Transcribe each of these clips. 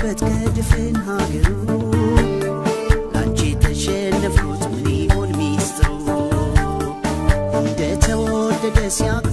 ካለበት ከድፍን ሀገሩ። ላንቺ ተሸንፎት ምን ይሆን ሚስጥሩ? እንደተወደደ ሲያቅ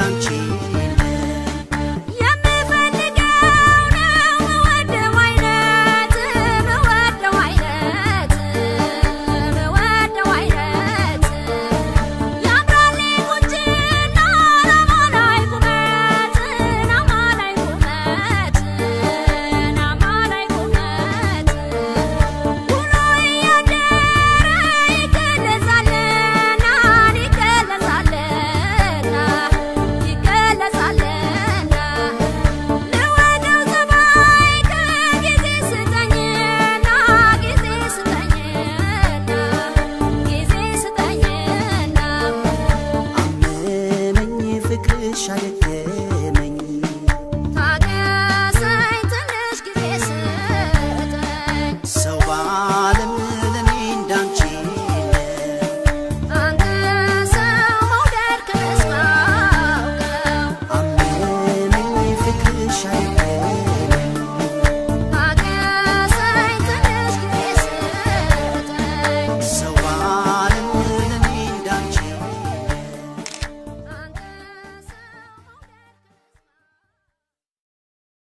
down cheap.